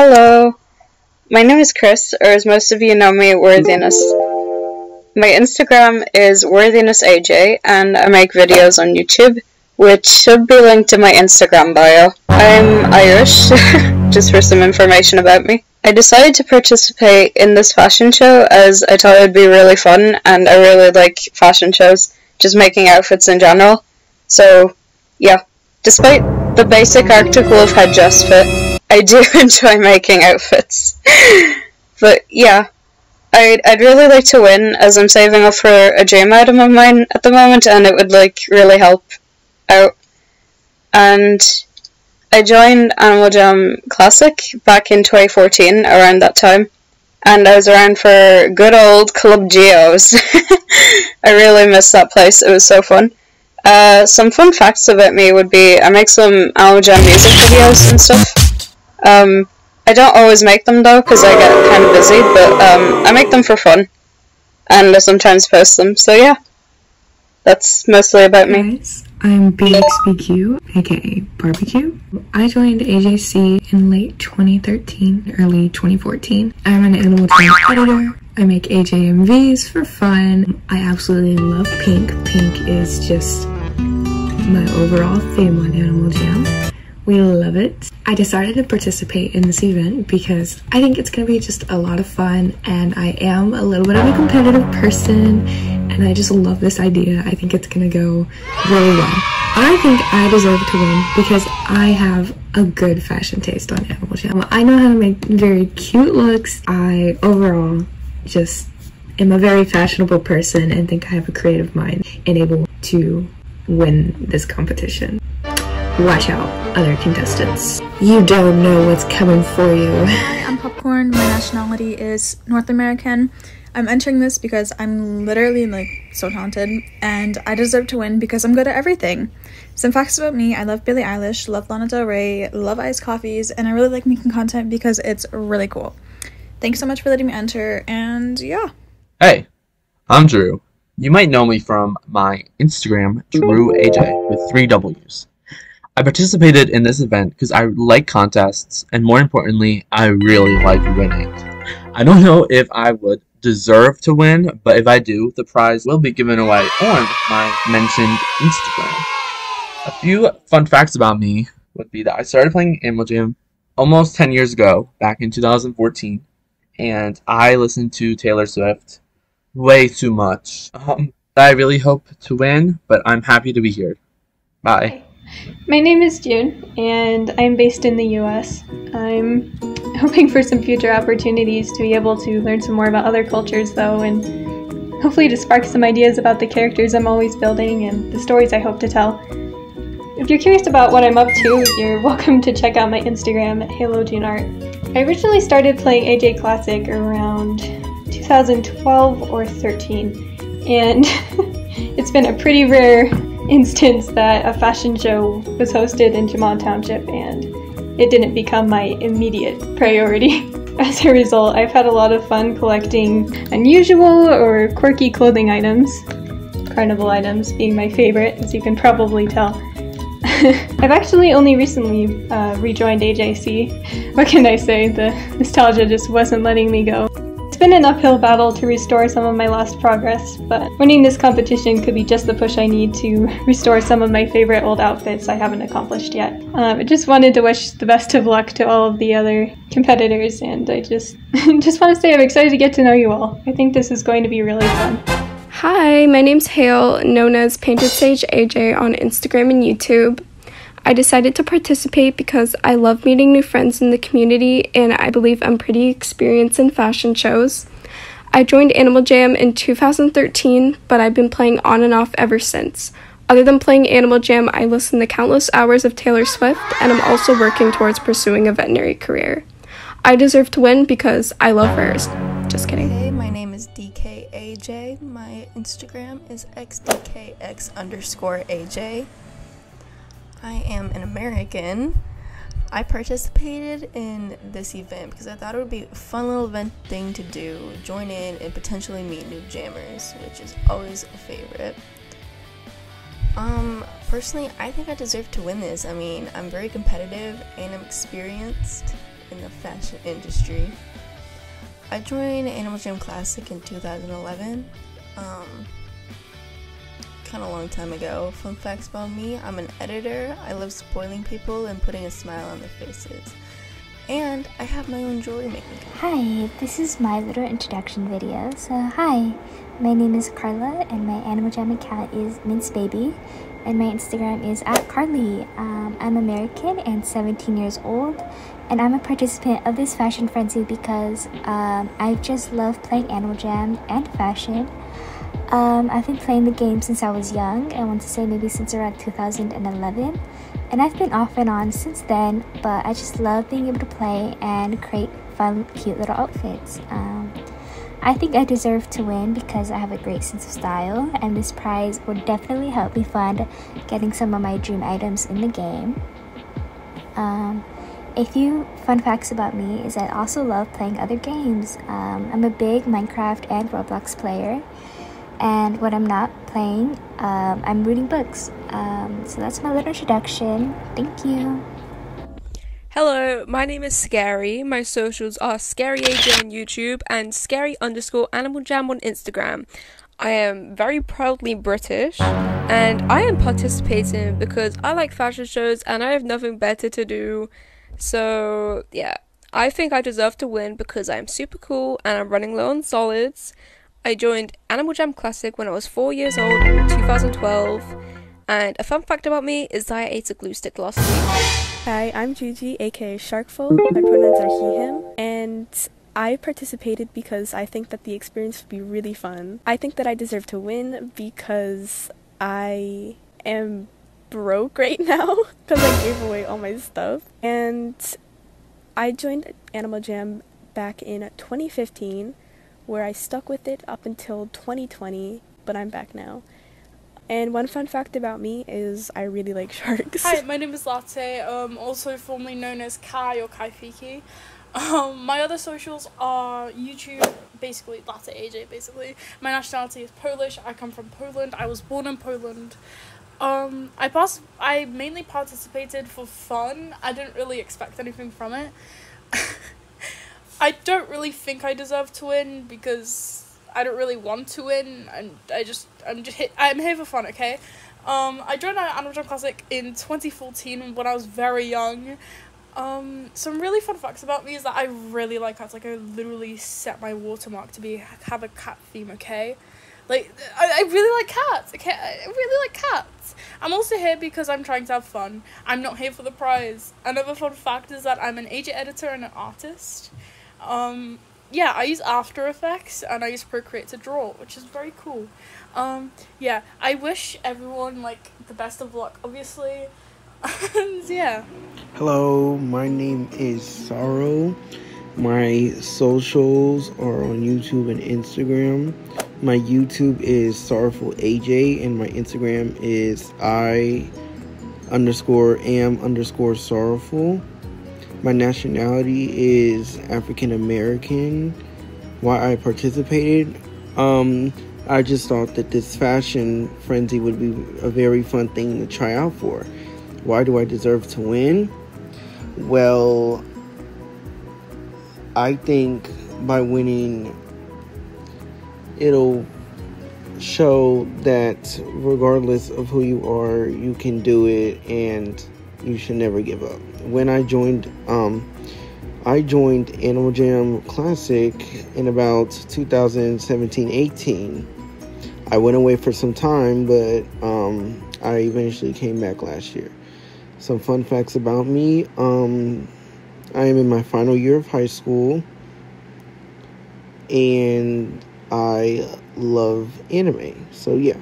Hello, my name is Chris, or as most of you know me, Worthyness. My Instagram is WorthynessAJ, and I make videos on YouTube, which should be linked in my Instagram bio. I'm Irish, just for some information about me. I decided to participate in this fashion show as I thought it would be really fun, and I really like fashion shows, just making outfits in general. So, yeah. Despite the basic article of headdress fit, I do enjoy making outfits. but yeah, I'd, I'd really like to win as I'm saving up for a dream item of mine at the moment and it would like really help out. And I joined Animal Jam Classic back in 2014 around that time. And I was around for good old Club Geoz. I really miss that place, it was so fun. Uh, some fun facts about me would be I make some Animal Jam music videos and stuff. Um, I don't always make them though because I get kind of busy, but um, I make them for fun, and I sometimes post them. So yeah, that's mostly about me. Guys, I'm BXBQ, aka Barbecue. I joined AJC in late 2013, early 2014. I'm an Animal Jam editor. I make AJMVs for fun. I absolutely love pink. Pink is just my overall theme on Animal Jam. We love it. I decided to participate in this event because I think it's gonna be just a lot of fun and I am a little bit of a competitive person and I just love this idea. I think it's gonna go really well. I think I deserve to win because I have a good fashion taste on Animal Jam. I know how to make very cute looks. I overall just am a very fashionable person and think I have a creative mind and able to win this competition. Watch out, other contestants. You don't know what's coming for you. Hi, I'm Popcorn. My nationality is North American. I'm entering this because I'm literally like so talented and I deserve to win because I'm good at everything. Some facts about me I love Billie Eilish, love Lana Del Rey, love iced coffees, and I really like making content because it's really cool. Thanks so much for letting me enter, and yeah. Hey, I'm Drew. You might know me from my Instagram, DrewAJ, with three W's. I participated in this event because I like contests, and more importantly, I really like winning. I don't know if I would deserve to win, but if I do, the prize will be given away on my mentioned Instagram. A few fun facts about me would be that I started playing Animal Jam almost 10 years ago, back in 2014 and I listen to Taylor Swift way too much. Um, I really hope to win, but I'm happy to be here. Bye. My name is June, and I'm based in the US. I'm hoping for some future opportunities to be able to learn some more about other cultures, though, and hopefully to spark some ideas about the characters I'm always building and the stories I hope to tell. If you're curious about what I'm up to, you're welcome to check out my Instagram at HaloJuneArt. I originally started playing AJ Classic around 2012 or 13, and it's been a pretty rare instance that a fashion show was hosted in Jamaa Township and it didn't become my immediate priority. As a result, I've had a lot of fun collecting unusual or quirky clothing items, carnival items being my favorite, as you can probably tell. I've actually only recently uh, rejoined AJC. What can I say? The nostalgia just wasn't letting me go. Been an uphill battle to restore some of my lost progress, but winning this competition could be just the push I need to restore some of my favorite old outfits I haven't accomplished yet. Um, I just wanted to wish the best of luck to all of the other competitors, and I just just want to say I'm excited to get to know you all. I think this is going to be really fun. Hi, my name's Hail, known as Painted Sage AJ on Instagram and YouTube. I decided to participate because I love meeting new friends in the community and I believe I'm pretty experienced in fashion shows. I joined Animal Jam in 2013, but I've been playing on and off ever since. Other than playing Animal Jam, I listen to countless hours of Taylor Swift, and I'm also working towards pursuing a veterinary career. I deserve to win because I love hers. Just kidding. Hey, my name is DKAJ. My Instagram is xdecayx underscore AJ. I am an American. I participated in this event because I thought it would be a fun little event thing to do, join in and potentially meet new jammers, which is always a favorite. Um, personally, I think I deserve to win this. I mean, I'm very competitive and I'm experienced in the fashion industry. I joined Animal Jam Classic in 2011. Um, kind of long time ago. Fun facts about me I'm an editor. I love spoiling people and putting a smile on their faces. And I have my own jewelry making Hi, this is my little introduction video. So, hi, my name is Carla, and my Animal Jam account is Mince Baby, and my Instagram is at Carly. Um, I'm American and 17 years old, and I'm a participant of this fashion frenzy because um, I just love playing Animal Jam and fashion. Um, I've been playing the game since I was young, I want to say maybe since around 2011, and I've been off and on since then, but I just love being able to play and create fun, cute little outfits. Um, I think I deserve to win because I have a great sense of style, and this prize would definitely help me fund getting some of my dream items in the game. Um, a few fun facts about me is I also love playing other games. Um, I'm a big Minecraft and Roblox player, and when I'm not playing, um, I'm reading books. Um, so that's my little introduction. Thank you. Hello, my name is Scary. My socials are Scary AJ on YouTube and Scary underscore Animal Jam on Instagram. I am very proudly British and I am participating because I like fashion shows and I have nothing better to do. So, yeah, I think I deserve to win because I'm super cool and I'm running low on solids. I joined Animal Jam Classic when I was 4 years old in 2012. And a fun fact about me is that I ate a glue stick last week. Hi, I'm Gigi, aka Sharkful. My pronouns are he, him, and I participated because I think that the experience would be really fun. I think that I deserve to win because I am broke right now because I gave away all my stuff. And I joined Animal Jam back in 2015, where I stuck with it up until 2020, but I'm back now. And one fun fact about me is I really like sharks. Hi, my name is Latte, um, also formerly known as Kai or Kaifiki. Um, my other socials are YouTube, basically Latte AJ, basically. My nationality is Polish. I come from Poland. I was born in Poland. Um, I pass. I mainly participated for fun. I didn't really expect anything from it. I don't really think I deserve to win because I don't really want to win, and I just I'm just hit, I'm here for fun, okay? Um, I joined Animal Jam Classic in 2014 when I was very young. Um, some really fun facts about me is that I really like cats. Like I literally set my watermark to be have a cat theme, okay? Like I, I really like cats. Okay, I really like cats. I'm also here because I'm trying to have fun. I'm not here for the prize. Another fun fact is that I'm an AJ editor and an artist. Um, yeah, I use After Effects and I use Procreate to draw, which is very cool. Um, yeah, I wish everyone like the best of luck, obviously. and yeah. Hello, my name is Sorrow. My socials are on YouTube and Instagram. My YouTube is Sorrowful AJ, and my Instagram is I underscore am underscore sorrowful. My nationality is African American. Why I participated? Um, I just thought that this fashion frenzy would be a very fun thing to try out for. Why do I deserve to win? Well, I think by winning, it'll show that regardless of who you are, you can do it and you should never give up. When I joined, um, I joined Animal Jam Classic in about 2017-18. I went away for some time, but um, I eventually came back last year. Some fun facts about me: um, I am in my final year of high school, and I love anime. So yeah.